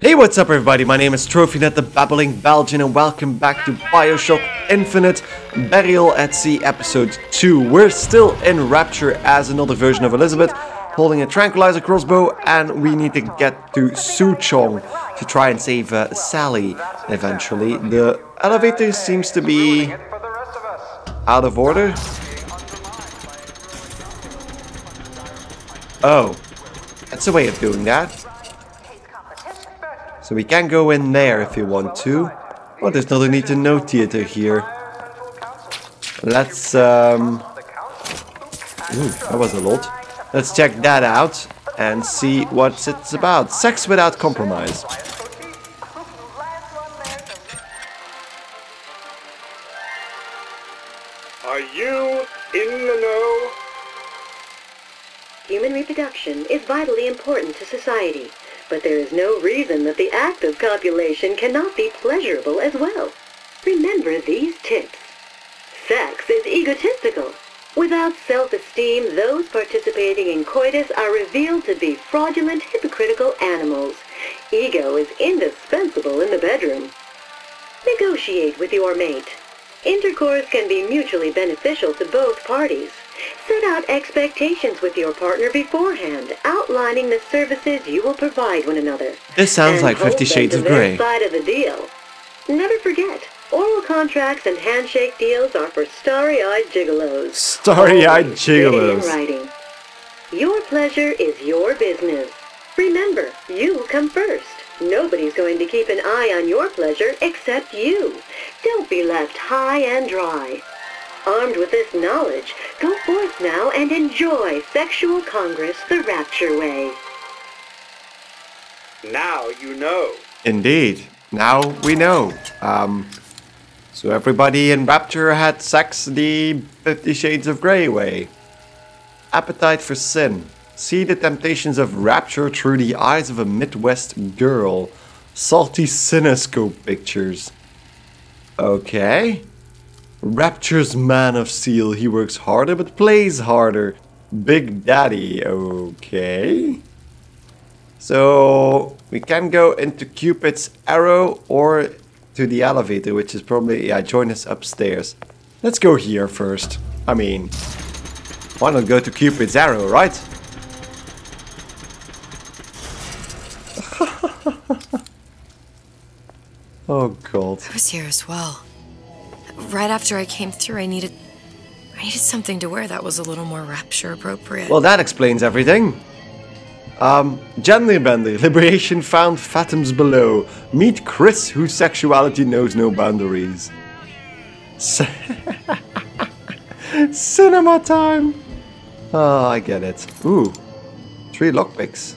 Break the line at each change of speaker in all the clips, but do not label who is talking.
Hey, what's up everybody? My name is TroVNut the Babbling Belgian and welcome back to Bioshock Infinite Burial at Sea Episode 2. We're still in Rapture as another version of Elizabeth, holding a tranquilizer crossbow and we need to get to Suchong to try and save uh, Sally eventually. The elevator seems to be out of order. Oh, that's a way of doing that. So we can go in there if you want to. Oh, there's not a need to know theater here. Let's, um... Ooh, that was a lot. Let's check that out and see what it's about. Sex without compromise.
Are you in the know?
Human reproduction is vitally important to society, but there is no reason that the act of copulation cannot be pleasurable as well. Remember these tips. Sex is egotistical. Without self-esteem, those participating in coitus are revealed to be fraudulent, hypocritical animals. Ego is indispensable in the bedroom. Negotiate with your mate. Intercourse can be mutually beneficial to both parties. Set out expectations with your partner beforehand, outlining the services you will provide one another.
This sounds like Fifty Shades of Grey.
side of the deal. Never forget, oral contracts and handshake deals are for starry-eyed gigolos.
Starry-eyed
Always say it in
gigolos.
writing. Your pleasure is your business. Remember, you come first. Nobody's going to keep an eye on your pleasure except you. Don't be left high and dry. Armed with this knowledge, go forth now and enjoy Sexual Congress the Rapture Way.
Now you know.
Indeed. Now we know. Um, so everybody in Rapture had sex the Fifty Shades of Grey way. Appetite for sin. See the temptations of Rapture through the eyes of a Midwest girl. Salty cinescope pictures. Okay. Rapture's man of steel. He works harder but plays harder. Big Daddy. Okay. So we can go into Cupid's arrow or to the elevator, which is probably, yeah, join us upstairs. Let's go here first. I mean, why not go to Cupid's arrow, right? oh god.
I was here as well. Right after I came through, I needed. I needed something to wear that was a little more rapture appropriate.
Well, that explains everything. Um, Gender Bender, Liberation found fathoms below. Meet Chris, whose sexuality knows no boundaries. C- Cinema time! Oh, I get it. Ooh, three lockpicks.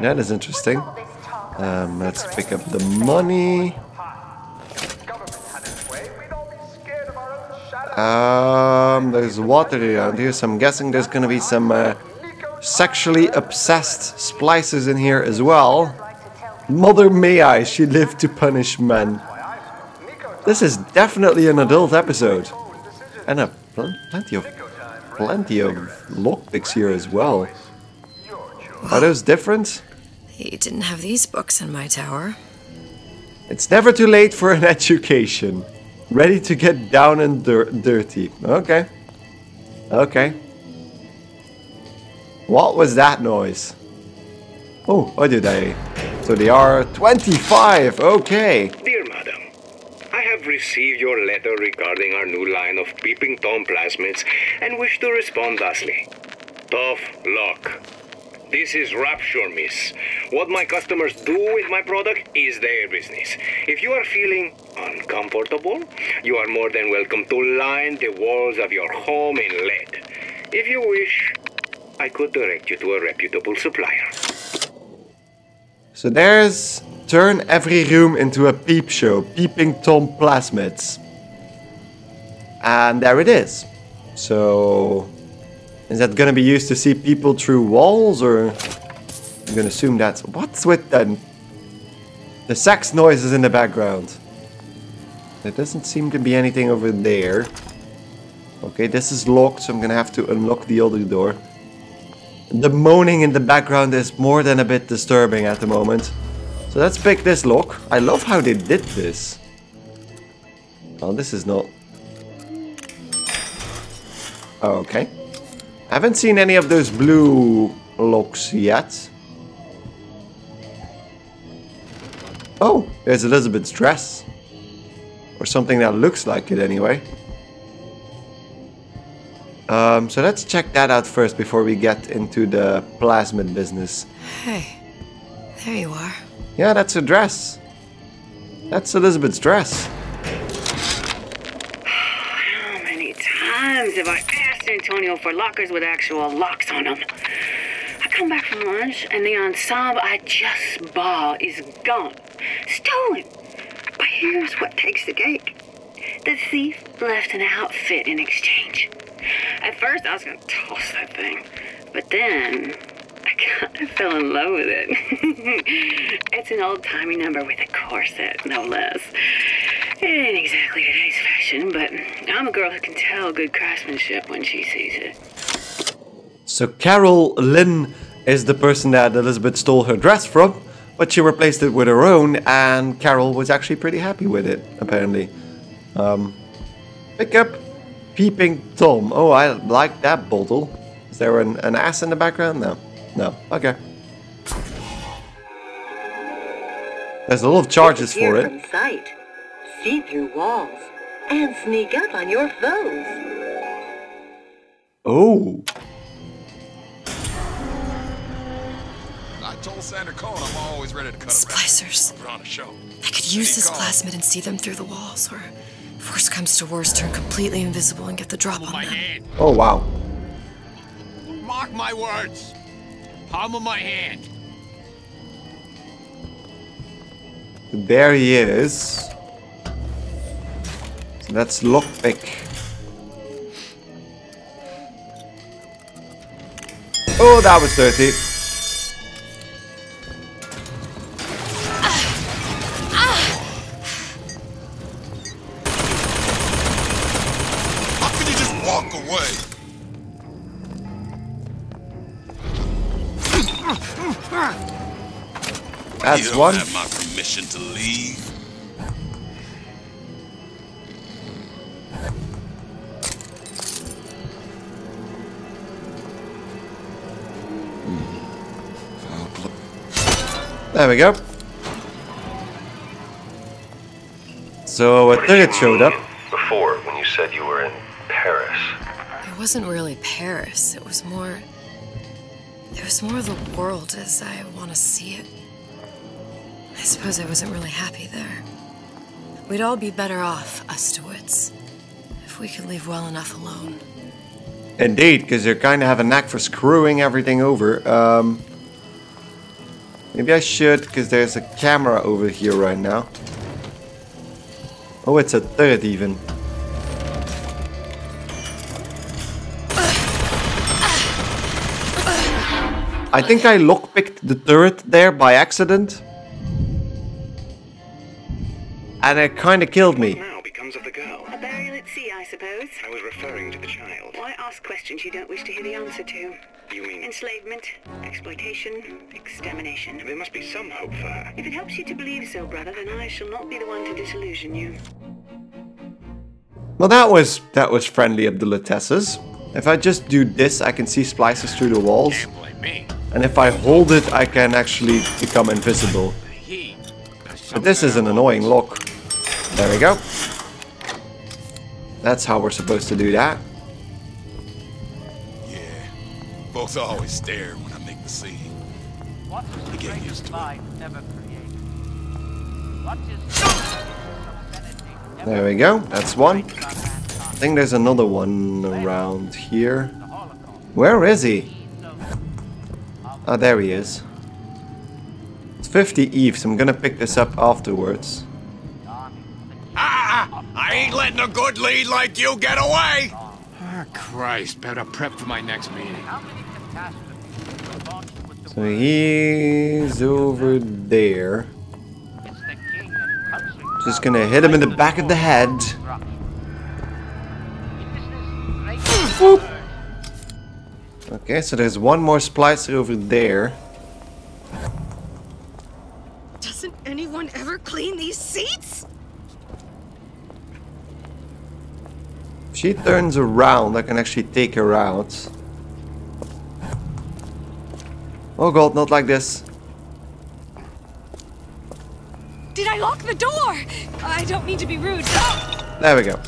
That is interesting. Um, let's pick up the money. Um, there's water around here, so I'm guessing there's gonna be some uh, sexually obsessed splicers in here as well. Mother may I, she lived to punish men. This is definitely an adult episode. And a pl- plenty of plenty of lockpicks here as well. Are those different?
He didn't have these books in my tower.
It's never too late for an education. Ready to get down and dir- dirty. Okay. Okay. What was that noise? Oh, what did I? So they are 25. Okay.
Dear madam, I have received your letter regarding our new line of peeping Tom plasmids and wish to respond thusly. Tough luck. This is Rapture, miss. What my customers do with my product is their business. If you are feeling uncomfortable, you are more than welcome to line the walls of your home in lead. If you wish, I could direct you to a reputable supplier.
So there's turn every room into a peep show. Peeping Tom plasmids. And there it is. So is that gonna be used to see people through walls or I'm gonna assume that's what's with the the sex noises in the background. There doesn't seem to be anything over there. Okay, this is locked, so I'm gonna have to unlock the other door. The moaning in the background is more than a bit disturbing at the moment. So let's pick this lock. I love how they did this. Oh, this is not... Okay. I haven't seen any of those blue locks yet. Oh, there's Elizabeth's dress. Or something that looks like it anyway. Um, so let's check that out first before we get into the plasmid business.
Hey, there you are.
Yeah, that's a dress. That's Elizabeth's dress.
How many times have I Antonio for lockers with actual locks on them? I come back from lunch and the ensemble I just bought is gone. Stolen. But here's what takes the cake. The thief left an outfit in exchange. At first I was gonna toss that thing, but then I kind of fell in love with it. it's an old timey number with a corset, no less. It ain't exactly today's fashion, but I'm a girl who can tell good craftsmanship when she sees it.
So Carol Lynn is the person that Elizabeth stole her dress from, but she replaced it with her own, and Carol was actually pretty happy with it, apparently. Um, pick up Peeping Tom. Oh, I like that bottle. Is there an, an ass in the background? No. No. Okay. There's a lot of charges for
Disappear
it.
From sight, see through walls, and sneak up on your foes.
Oh.
I told Sander Cohen I'm always ready to cut a
Splicers.
Put on a show.
I could use this plasmid and see them through the walls, or if worst comes to worst, turn completely invisible and get the drop on
My
them.
hand.
Oh, wow.
Mark my words. Palm of my hand.
There he is. That's lockpick. Oh, that was dirty. That's
you don't
one.
have my permission to leave.
There we go. So uh, a third showed up.
Before, when you said you were in Paris.
It wasn't really Paris. It was more. It was more of the world as I want to see it. I suppose I wasn't really happy there. We'd all be better off, us Stewarts, if we could leave well enough alone.
Indeed, because you kind of have a knack for screwing everything over. Um, maybe I should, because there's a camera over here right now. Oh, it's a third even. I think I lockpicked the turret there by accident. And it kind of killed me.
Now becomes of the girl.
A burial at sea, I suppose.
I was referring to the child.
Why ask questions you don't wish to hear the answer to?
You mean
Enslavement, exploitation, extermination.
there must be some hope for her?
If it helps you to believe so, brother, then I shall not be the one to disillusion you.
Well, that was that was friendly of the Luteces. If I just do this, I can see splicers through the walls.
Can't blame me.
And if I hold it, I can actually become invisible. But this is an annoying lock. There we go. That's how we're supposed to do that.
Yeah. Folks always stare when I make the scene.
What is the
get
greatest
used to it.
mind ever created? What is
There we go. That's one. I think there's another one around here. Where is he?
So,
Oh, there he is. It's 50 Eves. I'm gonna pick this up afterwards.
Ah! I ain't letting a good lead like you get away!
Ah, Christ, better prep for my next meeting.
how many catastrophes were launched with the
So he's over there.
It's the king and country
Just gonna hit him in the back of the head.
Witness great words.
Okay, so there's one more splicer over there.
Doesn't anyone ever clean these seats?
If she turns around, I can actually take her out. Oh god, not like this.
Did I lock the door? I don't mean to be rude. Oh!
There we go.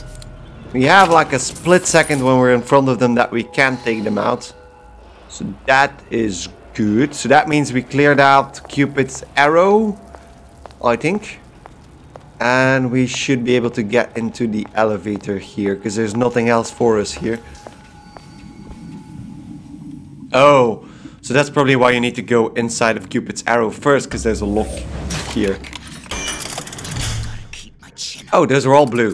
We have like a split second when we're in front of them that we can take them out. So that is good. So that means we cleared out Cupid's arrow, I think. And we should be able to get into the elevator here because there's nothing else for us here. Oh, so that's probably why you need to go inside of Cupid's arrow first because there's a lock here. Oh, those are all blue.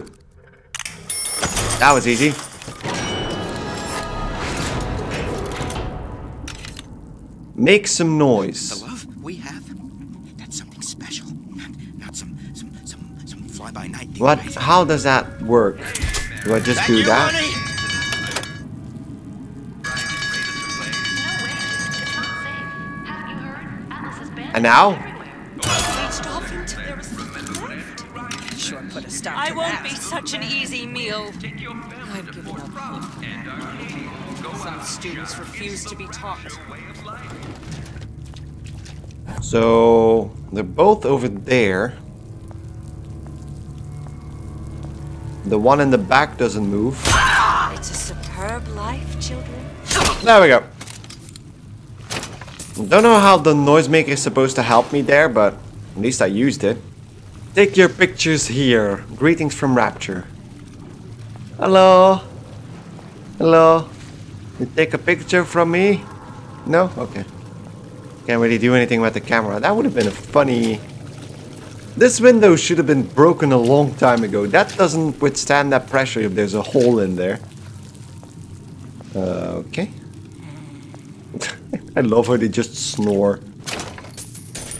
That was easy. Make some noise.
love we have, that's something special. Not some some some some fly by night thing.
What? How does that work? Do I just do that? And now?
Sure put a stop
I won't
that.
be such an easy meal. I've given up hope. Some students refuse to be taught.
So they're both over there. The one in the back doesn't move.
It's a superb life, children.
There we go. Don't know how the noisemaker is supposed to help me there, but at least I used it. Take your pictures here. Greetings from Rapture. Hello. Hello. You take a picture from me? No? Okay. Can't really do anything with the camera. That would have been a funny... This window should have been broken a long time ago. That doesn't withstand that pressure if there's a hole in there. Uh, okay. I love how they just snore.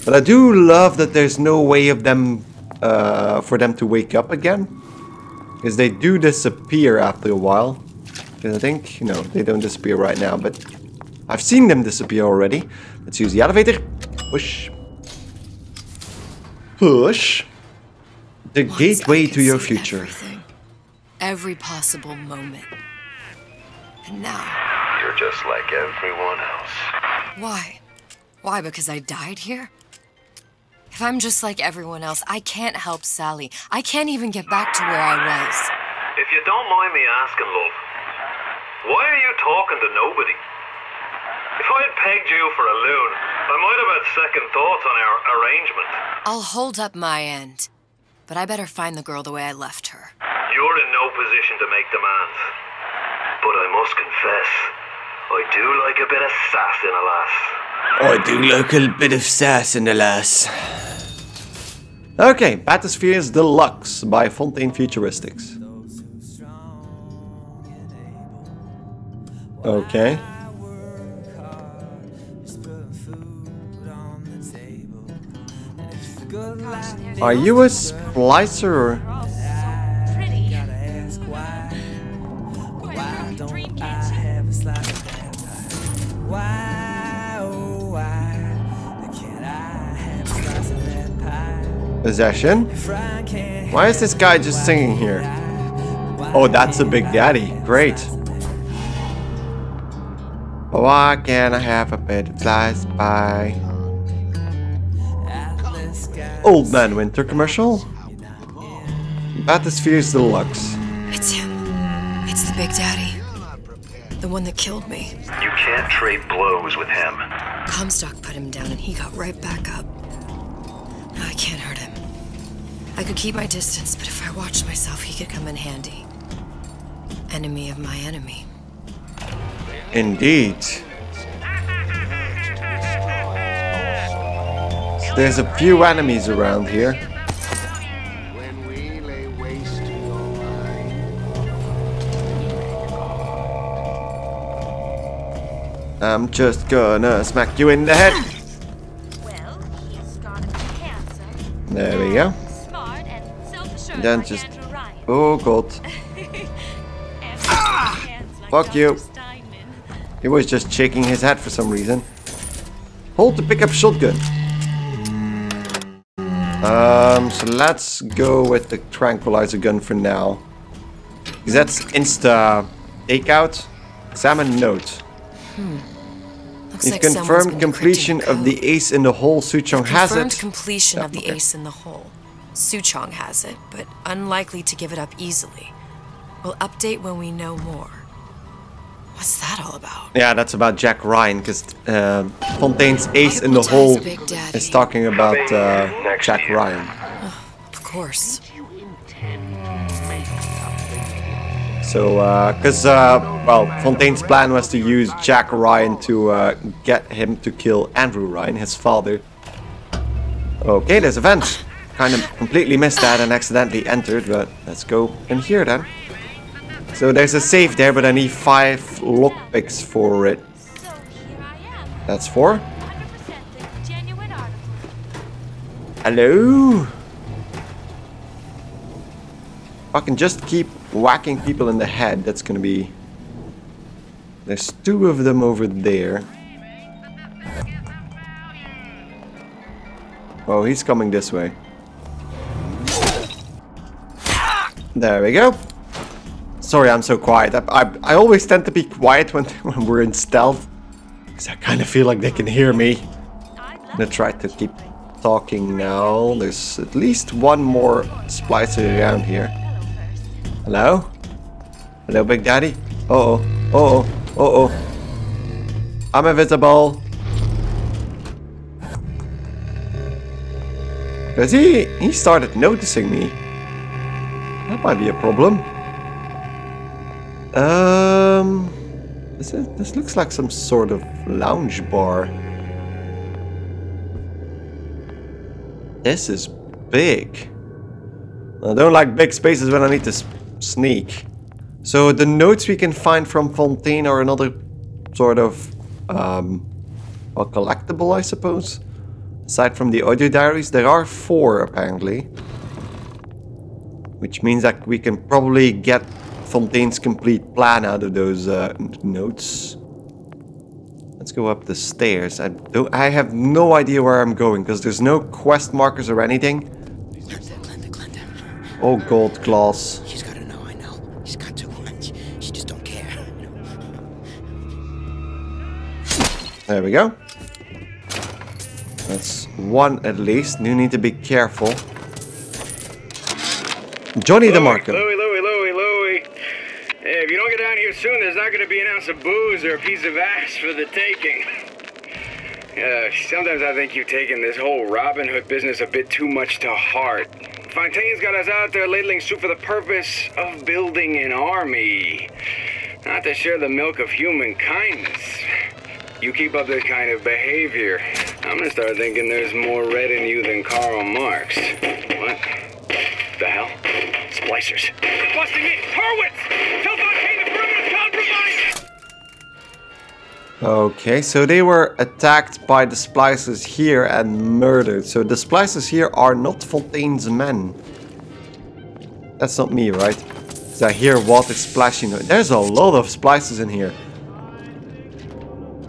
But I do love that there's no way of them, uh, for them to wake up again. Because they do disappear after a while. Because I think, you know, they don't disappear right now, but I've seen them disappear already. Let's use the elevator. Push. Push. The
Once
gateway to your future.
Everything. Every possible moment. And now,
You're just like everyone else.
why? Why? Because I died here? If I'm just like everyone else, I can't help Sally. I can't even get back to where I was.
If you don't mind me asking, love, why are you talking to nobody? If I had pegged you for a loon, I might have had second thoughts on our arrangement.
I'll hold up my end. But I better find the girl the way I left her.
You're in no position to make demands. But I must confess, I do like a bit of sass in a lass.
I do like a bit of sass in the lass. Okay, Bathyspheres Deluxe by Fontaine Futuristics. Okay. Are you a splicer? Possession? Why is this guy just singing here? Oh, that's a Big Daddy. Great. Why can't I have a bit of sliced pie? Old Man Winter commercial? Bathyspheres Deluxe.
It's him. It's the Big Daddy. The one that killed me.
You can't trade blows with him.
Comstock put him down and he got right back up. No, I can't hurt him. I could keep my distance, but if I watched myself, he could come in handy. Enemy of my enemy.
Indeed. There's a few enemies around here. I'm just gonna smack you in the head.
Well, he's got a cancer.
There we go.
Smart and self-assured
Then just. Oh god. Fuck you. He was just shaking his head for some reason. Hold to pick up shotgun. Um, so let's go with the tranquilizer gun for now. Because that's insta takeout. Examine note.
Hmm. Looks like
confirmed completion of the ace in the hole. Suchong has
Confirmed
it.
completion of the
okay.
ace in the hole. Suchong has it, but unlikely to give it up easily. We'll update when we know more. What's that all about?
Yeah, that's about Jack Ryan, because uh, Fontaine's ace in the hole is talking about uh, Jack Ryan.
Of course.
So, because, uh, well, Fontaine's plan was to use Jack Ryan to uh, get him to kill Andrew Ryan, his father. Okay, there's a vent. Kind of completely missed that and accidentally entered, but let's go in here then. So there's a safe there, but I need five lockpicks for it. That's four. Hello? I can just keep whacking people in the head, that's gonna be... There's two of them over there. Oh, he's coming this way. There we go. Sorry, I'm so quiet. I, I, I always tend to be quiet when, when we're in stealth. Because I kind of feel like they can hear me. I'm gonna try to keep talking now. There's at least one more splicer around here. Hello? Hello, Big Daddy? Uh-oh. Uh-oh. Uh-oh. I'm invisible. Because he, he started noticing me. That might be a problem. Um, this, is, this looks like some sort of lounge bar. This is big. I don't like big spaces when I need to sneak. So the notes we can find from Fontaine are another sort of, um, a collectible, I suppose. Aside from the audio diaries, there are four apparently. Which means that we can probably get Fontaine's complete plan out of those uh, notes. Let's go up the stairs. I don't. I have no idea where I'm going because there's no quest markers or anything. Oh, gold glass.
She's got to know, I know. She's got to. She, she just don't care.
There we go. That's one at least. You need to be careful. Johnny DeMarco.
Louie, Louie, Louie, Louie. Hey, if you don't get down here soon, there's not going to be an ounce of booze or a piece of ass for the taking. Uh, sometimes I think you've taken this whole Robin Hood business a bit too much to heart. Fontaine's got us out there ladling soup for the purpose of building an army, not to share the milk of human kindness. You keep up this kind of behavior, I'm gonna start thinking there's more red in you than Karl Marx. What? The hell? Splicers. They're busting in! Hurwitz!
Okay, so they were attacked by the splicers here and murdered. So the splicers here are not Fontaine's men. That's not me, right? 'Cause I hear water splashing. There's a lot of splicers in here.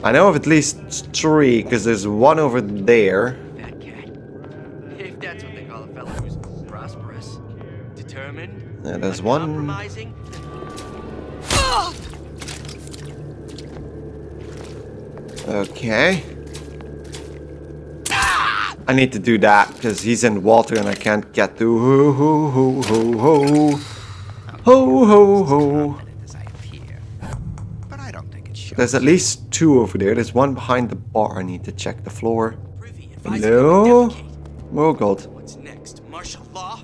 I know of at least three, because there's one over there.
If that's what they call a fellow who's prosperous, determined,
Yeah, there's one. Okay. I need to do that because he's in water and I can't get to. Ho ho ho ho ho. Ho ho ho. There's at least two over there. There's one behind the bar. I need to check the floor. Hello? Oh god.
What's next? Martial law?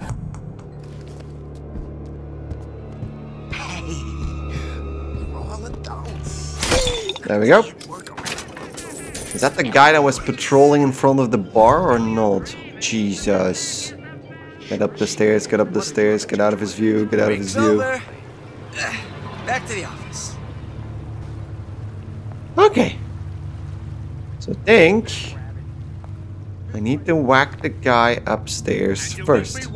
There we go. Is that the guy that was patrolling in front of the bar or not? Jesus. Get up the stairs, get up the stairs, get out of his view, get out of his view.
Back to the office.
Okay. So I think I need to whack the guy upstairs first.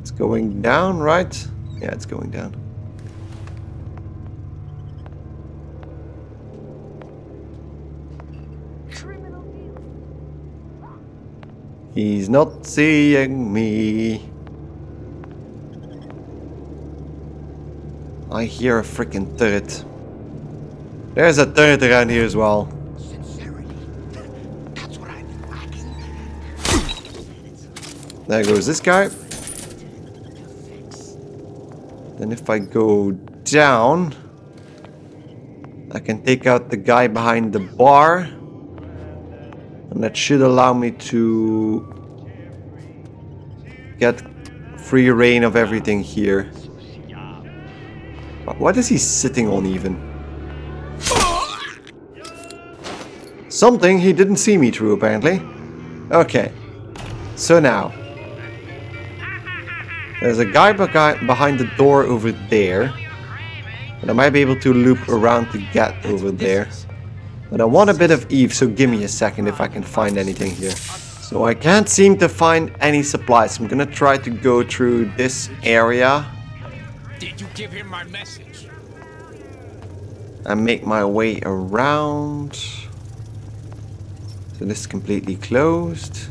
It's going down, right? Yeah, it's going down. He's not seeing me. I hear a freaking turret. There's a turret around here as well. There goes this guy. Then if I go down, I can take out the guy behind the bar. That should allow me to get free reign of everything here. What is he sitting on even? Something he didn't see me through apparently. Okay. So now. There's a guy behind the door over there. And I might be able to loop around to get over there. But I want a bit of Eve, so give me a second if I can find anything here. So I can't seem to find any supplies. I'm gonna try to go through this area.
Did you give him my message?
And make my way around. So this is completely closed.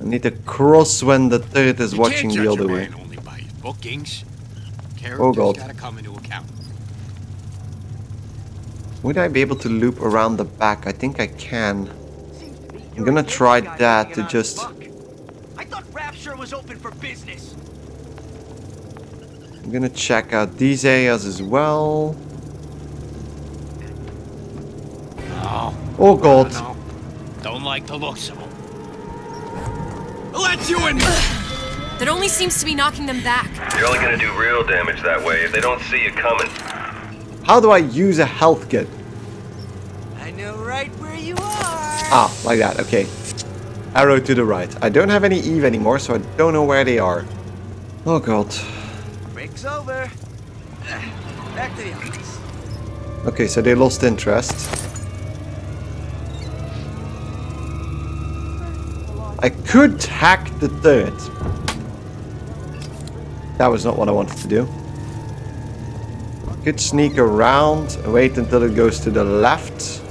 I need to cross when the third is
You
watching the other way.
only by his bookings. Oh, Character's
Oh, God.
gotta come into account.
Would I be able to loop around the back? I think I can. I'm gonna try that to just...
I thought Rapture was open for business.
I'm gonna check out these areas as well.
Oh, no.
Oh god.
No. Don't like the looks of him. Let you in!
That only seems to be knocking them back.
You're only gonna do real damage that way if they don't see you coming.
How do I use a health kit?
I know right where you are.
Ah, like that, okay. Arrow to the right. I don't have any Eve anymore, so I don't know where they are. Oh god.
Break's over. Back to the office.
Okay, so they lost interest. I could hack the turret. That was not what I wanted to do. Could sneak around, wait until it goes to the left.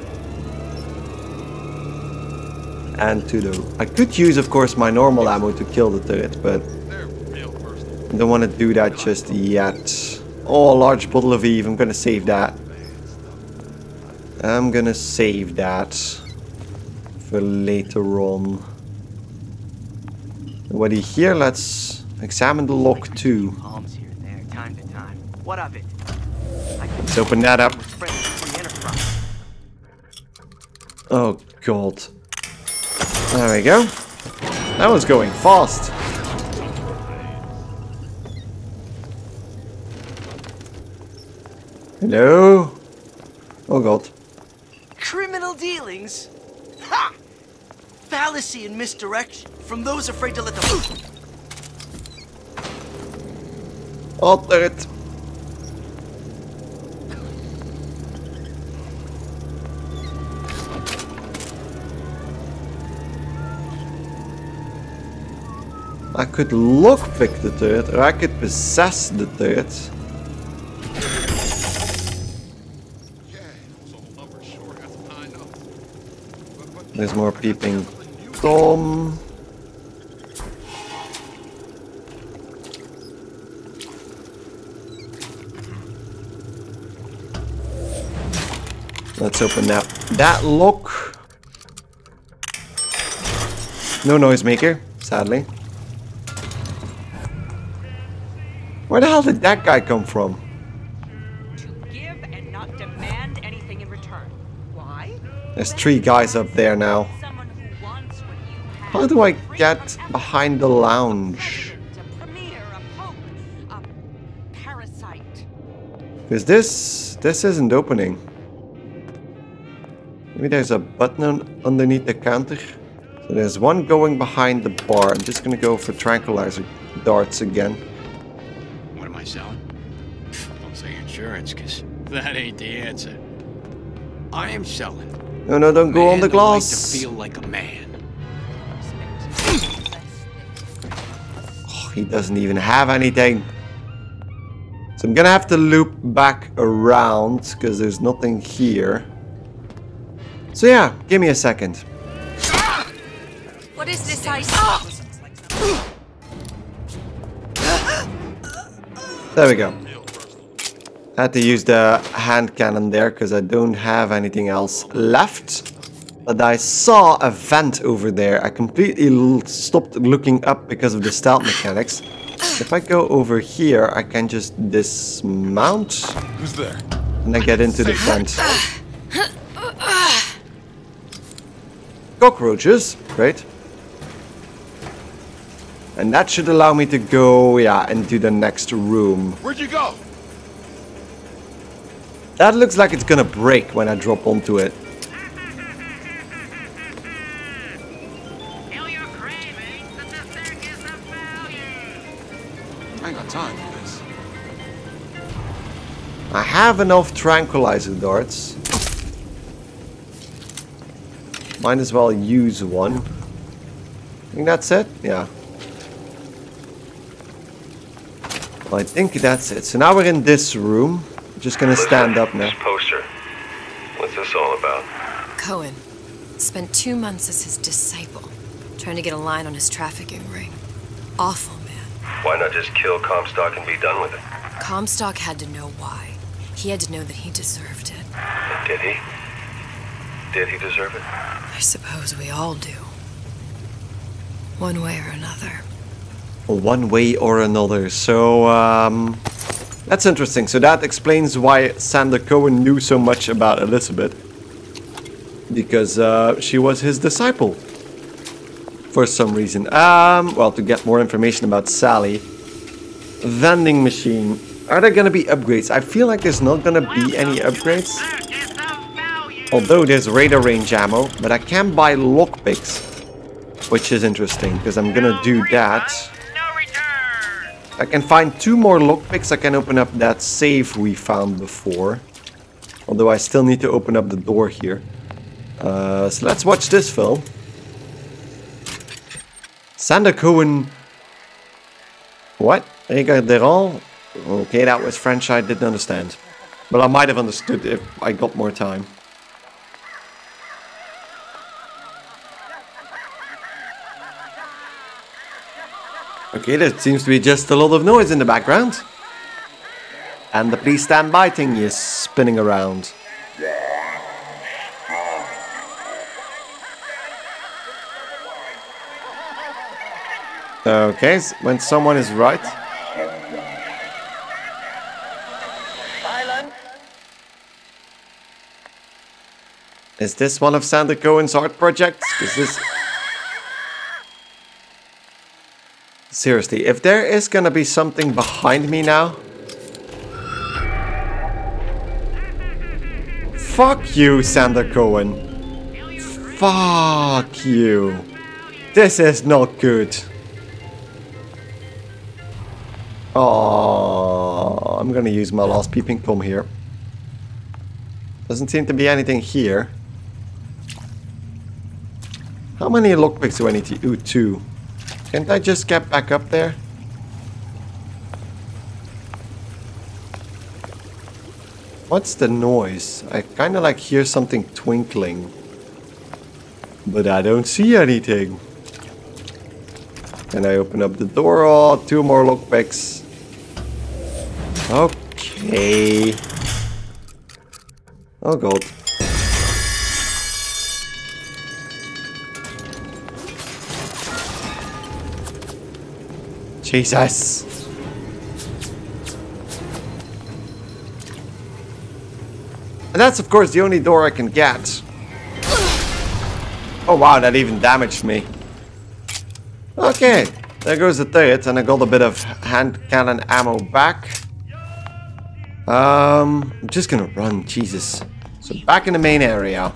And to the... I could use, of course, my normal ammo to kill the turret, but... I don't want to do that just yet. Oh, a large bottle of Eve. I'm gonna save that. I'm gonna save that for later on. Nobody here. Let's examine the lock too.
Palms here and there, time to time. What of it?
Let's open that up.
Friends of free enterprise.
Oh god. There we go. That was going fast. Hello? Oh god.
Criminal dealings? Ha! Fallacy and misdirection from those afraid to let them.
Alter it. I could lockpick the turret, or I could possess the turret. There's more peeping Tom. Let's open that that lock. No noisemaker, sadly. Where the hell did that guy come from?
Give and not demand anything in return. Why?
There's three guys up there now. How do I get behind the lounge? Because this this isn't opening. Maybe there's a button un- underneath the counter. So there's one going behind the bar. I'm just gonna go for tranquilizer darts again.
That ain't the answer. I am selling.
No, no, don't go on the
glass. that like to feel like a man.
Oh, he doesn't even have anything. So I'm gonna have to loop back around because there's nothing here. So yeah, give me a second.
What is this I saw?
There we go. I had to use the hand cannon there because I don't have anything else left. But I saw a vent over there. I completely stopped looking up because of the stealth mechanics. If I go over here, I can just dismount.
Who's there?
And then get into the vent. Cockroaches, great. And that should allow me to go, yeah, into the next room.
Where'd you go?
That looks like it's gonna break when I drop onto it.
I ain't got time for this.
I have enough tranquilizer darts. Might as well use one. I think that's it? Yeah. Well, I think that's it. So now we're in this room. I'm just gonna stand up now.
This poster. What's this all about?
Cohen spent two months as his disciple, trying to get a line on his trafficking ring. Awful man.
Why not just kill Comstock and be done with it?
Comstock had to know why. He had to know that he deserved it.
And did he? Did he deserve it?
I suppose we all do. One way or another.
One way or another. So, um, that's interesting. So that explains why Sander Cohen knew so much about Elizabeth. Because uh, she was his disciple. For some reason. Um, well, to get more information about Sally. Vending machine. Are there gonna be upgrades? I feel like there's not gonna be any upgrades. Although there's radar range ammo, but I can buy lockpicks. Which is interesting, because I'm gonna do that. I can find two more lockpicks, I can open up that safe we found before. Although I still need to open up the door here. Uh, so let's watch this film. Sander Cohen... What? Regardez Okay, that was French I didn't understand. But I might have understood if I got more time. Okay, there seems to be just a lot of noise in the background. And the please stand by thing is spinning around. Okay, when someone is right. Is this one of Sander Cohen's art projects? Is this... Seriously, if there is gonna be something behind me now... Fuck you, Sander Cohen. Fuck you. This is not good. Oh, I'm gonna use my last peeping tom here. Doesn't seem to be anything here. How many lockpicks do I need to? Ooh, two. Can't I just get back up there? What's the noise? I kind of like hear something twinkling. But I don't see anything. Can I open up the door? Oh, two more lockpicks. Okay. Oh god. Jesus. And that's of course the only door I can get. Oh wow, that even damaged me. Okay, there goes the turret and I got a bit of hand cannon ammo back. Um, I'm just gonna run, Jesus. So back in the main area.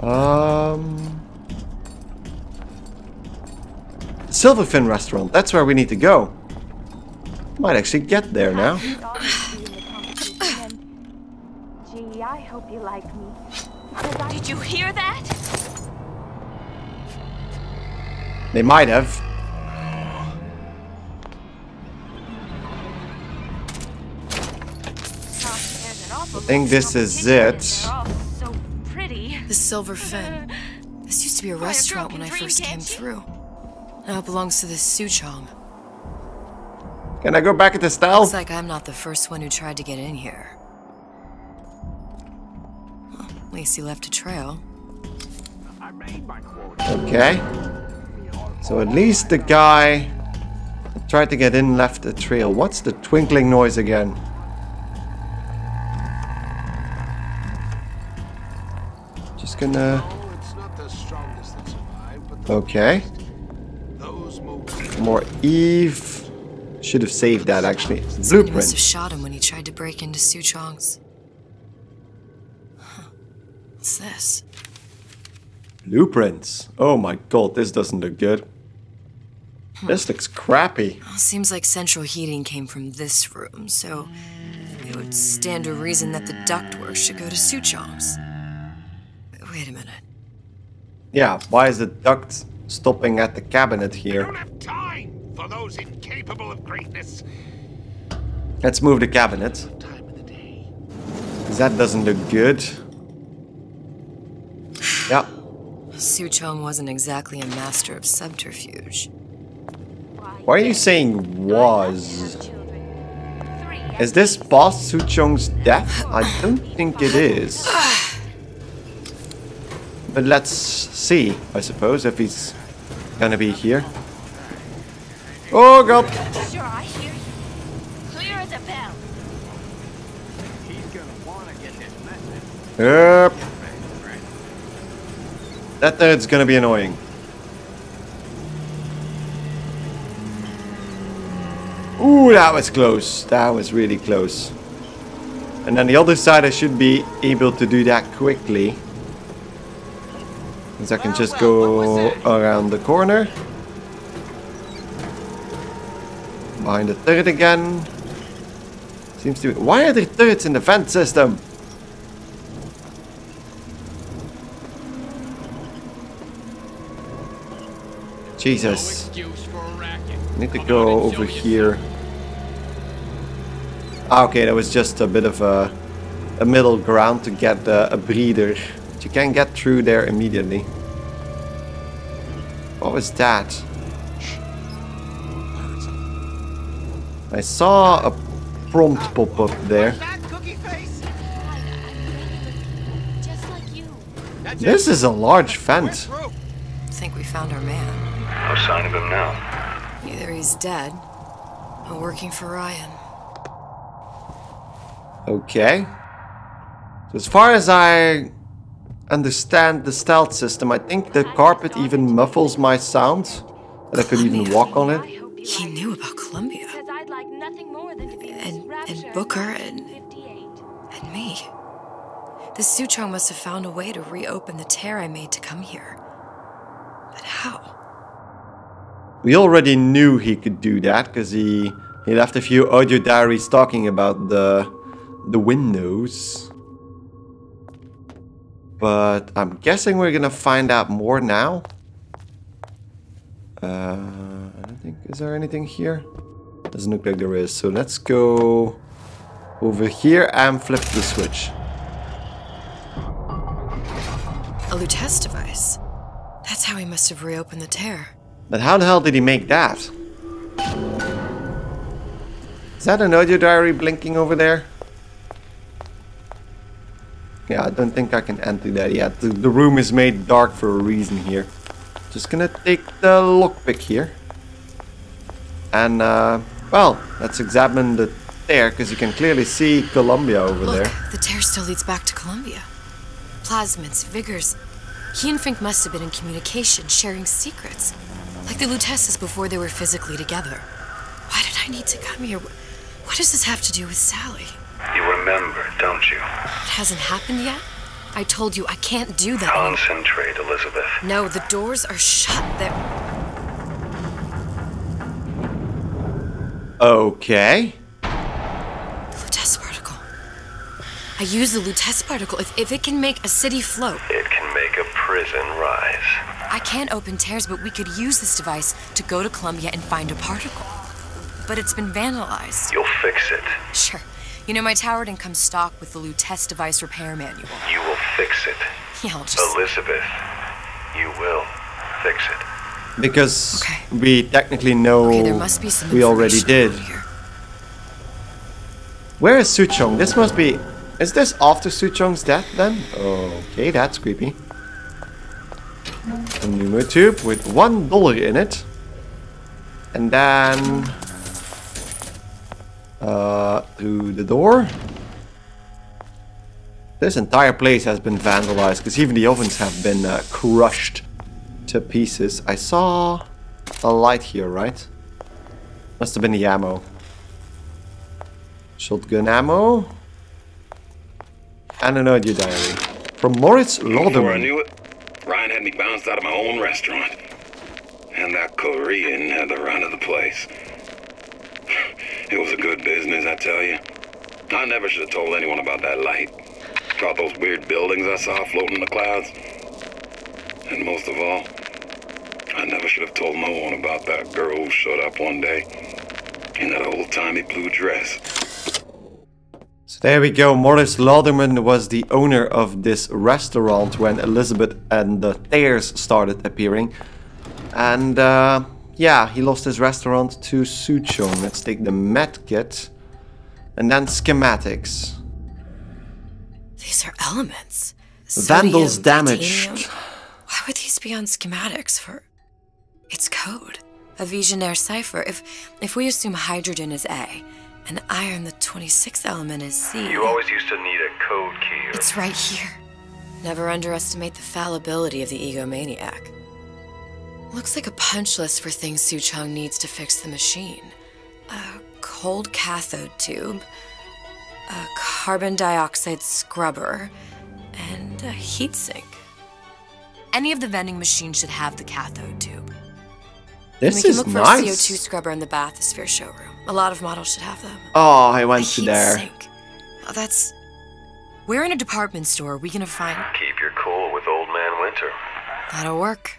Um... Silverfin restaurant, that's where we need to go. Might actually get there now.
Gee, I hope you like me.
Did you hear that?
They might have. I think this is it.
So pretty.
The Silver Fin. This used to be a restaurant when I first came through. Now it belongs to this Suchong.
Can I go back into style?
Looks like I'm not the first one who tried to get in here. Well, at least he left a trail.
Okay. So at least the guy that tried to get in left a trail. What's the twinkling noise again? Just gonna... Okay. More Eve. Should have saved that actually.
Somebody must
Blueprint.
have shot him when he tried to break into Suchong's. Huh. What's this?
Blueprints. Oh my god, this doesn't look good. Hmm. This looks crappy.
Well, seems like central heating came from this room, so it would stand to reason that the ductwork should go to Suchong's. Wait a minute.
Yeah, why is the duct stopping at the cabinet here?
For those incapable of greatness.
Let's move the cabinet. 'Cause that doesn't look good. Yeah.
Suchong wasn't exactly a master of subterfuge.
Why are you saying was? Is this boss Su Suchong's death? I don't think it is. But let's see, I suppose, if he's gonna be here. Oh god!
Sure, I hear you. Clear as a bell.
Yep. That third's gonna be annoying. Ooh, that was close. That was really close. And then the other side, I should be able to do that quickly. Because I can just go around the corner. Behind the turret again. Seems to be... Why are there turrets in the vent system? Jesus. I Need to go over here. Ah, okay, that was just a bit of a, a middle ground to get uh, a breeder. But you can get through there immediately. What was that? I saw a prompt pop up there.
Just like you.
This is a large vent.
Think we found our man.
No sign of him now.
Either he's dead or working for Ryan.
Okay. So as far as I understand the stealth system, I think the carpet even muffles my sound. That I could even walk on it.
He knew about Columbia. And, and Booker and, and me. The Suchong must have found a way to reopen the tear I made to come here. But how?
We already knew he could do that because he he left a few audio diaries talking about the the windows. But I'm guessing we're gonna find out more now. Uh, I don't think is there anything here? Doesn't look like there is. So let's go over here and flip the switch.
A Lutece device. That's how he must have reopened the tear.
But how the hell did he make that? Is that an audio diary blinking over there? Yeah, I don't think I can enter that yet. The, the room is made dark for a reason here. Just gonna take the lockpick here. And, uh, well, let's examine the tear, because you can clearly see Columbia over
Look,
there.
the tear still leads back to Columbia. Plasmids, Vigors. He and Fink must have been in communication, sharing secrets. Like the Luteces before they were physically together. Why did I need to come here? What does this have to do with Sally?
You remember, don't you?
It hasn't happened yet? I told you I can't do that.
Concentrate, Elizabeth.
No, the doors are shut. They're...
Okay.
Lutece particle. I use the Lutece particle. If, if it can make a city float,
It can make a prison rise.
I can't open tears, but we could use this device to go to Columbia and find a particle. But it's been vandalized.
You'll fix it.
Sure. You know, my tower didn't come stock with the Lutece device repair manual.
You will fix it.
Yeah, I'll just.
Elizabeth, you will fix it.
Because we technically know
Okay, there must be some
we already did. Where is Suchong? This must be... Is this after Suchong's death then? Okay, that's creepy. A pneumo tube with one dollar in it. And then... Uh, through the door. This entire place has been vandalized because even the ovens have been uh, crushed to pieces. I saw a light here, right? Must have been the ammo. Shotgun ammo. And an audio diary. From Moritz
Before I knew it, Ryan had me bounced out of my own restaurant. And that Korean had the run of the place. It was a good business, I tell you. I never should have told anyone about that light. About those weird buildings I saw floating in the clouds. And most of all, I never should have told no one about that girl who showed up one day in that old-timey blue dress.
So there we go. Morris Lauderman was the owner of this restaurant when Elizabeth and the Thayers started appearing. And uh, yeah, he lost his restaurant to Suchong. Let's take the medkit. And then schematics.
These are elements.
Vandals
Sodium,
damaged.
titanium. Why would these be on schematics for... It's code. A Vigenère cipher. If if we assume hydrogen is A, and iron, the 26th element, is C...
You always used to need a code key.
It's right here. Never underestimate the fallibility of the egomaniac. Looks like a punch list for things Suchong needs to fix the machine. A cold cathode tube, a carbon dioxide scrubber, and a heatsink. Any of the vending machines should have the cathode tube.
This
we can look
nice.
for a CO2 scrubber in the bathysphere showroom. A lot of models should have them.
Oh, I went
A
to
heat
there.
sink. Oh, that's. We're in a department store. We gonna find.
Keep your cool with Old Man Winter.
That'll work.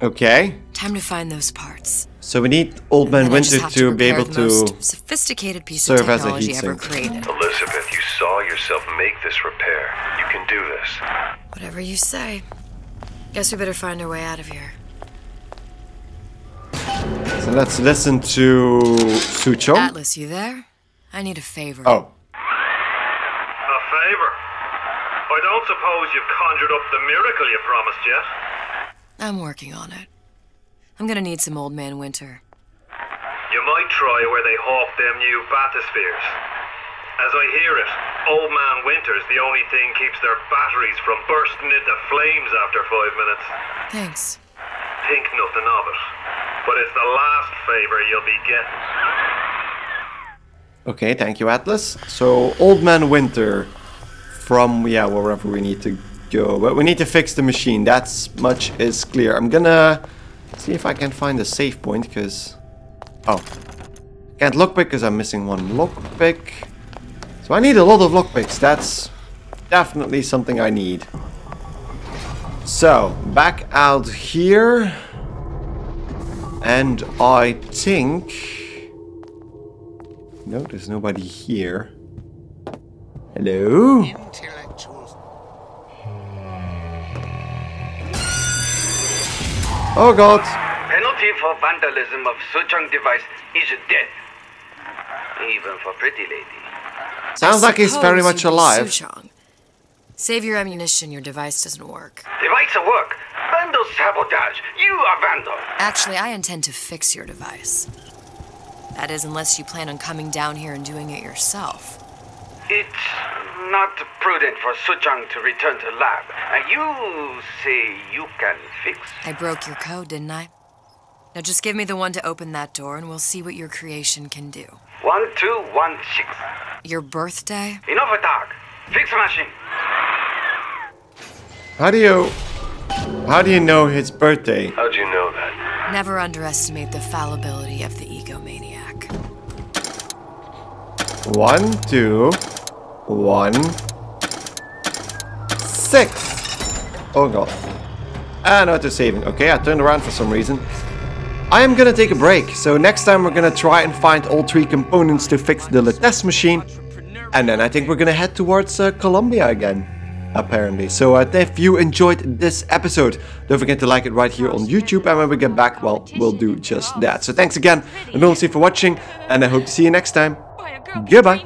Okay.
Time to find those parts.
So we need Old Man
And I just
Winter
have
to be able
the
to
most sophisticated piece of
serve as a
technology
heat
ever
sink.
created.
Elizabeth, you saw yourself make this repair. You can do this.
Whatever you say. Guess we better find our way out of here.
So let's listen to Sucho.
Atlas, you there? I need a favor.
Oh.
A favor? I don't suppose you've conjured up the miracle you promised yet?
I'm working on it. I'm gonna need some Old Man Winter.
You might try where they hawk them new bathyspheres. As I hear it, Old Man Winter's the only thing keeps their batteries from bursting into flames after five minutes.
Thanks.
Think nothing of it. But it's the last favor you'll be getting.
Okay, thank you, Atlas. So, Old Man Winter from, yeah, wherever we need to go. But we need to fix the machine. That's much is clear. I'm gonna see if I can find a save point, because... Oh. Can't lockpick because I'm missing one lockpick. So I need a lot of lockpicks. That's definitely something I need. So, back out here. And I think... No, there's nobody here. Hello? Oh god.
Penalty for vandalism of Suchong device is death. Even for pretty lady.
Sounds like he's very much alive.
Suchong. Save your ammunition, your device doesn't work.
Device at work. Vandal sabotage. You are vandal.
Actually, I intend to fix your device. That is, unless you plan on coming down here and doing it yourself.
It's not prudent for Suchong to return to lab. And you say you can fix?
I broke your code, didn't I? Now just give me the one to open that door and we'll see what your creation can do.
One, two, one, six.
Your birthday?
Enough of talk. Fix machine.
How do you... How do you know his birthday?
How'd you know that?
Never underestimate the fallibility of the egomaniac.
One, two, one, six. Oh god. Ah, no, it's saving. Okay, I turned around for some reason. I am gonna take a break, so next time we're gonna try and find all three components to fix the Lutece machine, and then I think we're gonna head towards uh, Columbia again, apparently. So uh, if you enjoyed this episode, don't forget to like it right here on YouTube, and when we get back, well, we'll do just that. So thanks again, enormously for watching, and I hope to see you next time. Goodbye.